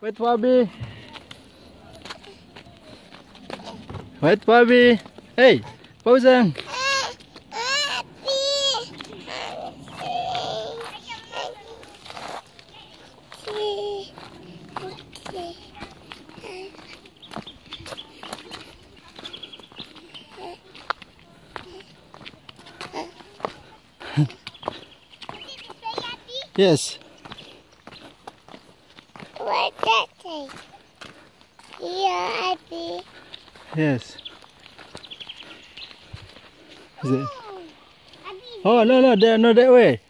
Wait Abby. Wait Abby. Hey, Fauzan. Yes. What's that say? Yeah, Abby. Yes. Is it? Oh no no, there, no that way.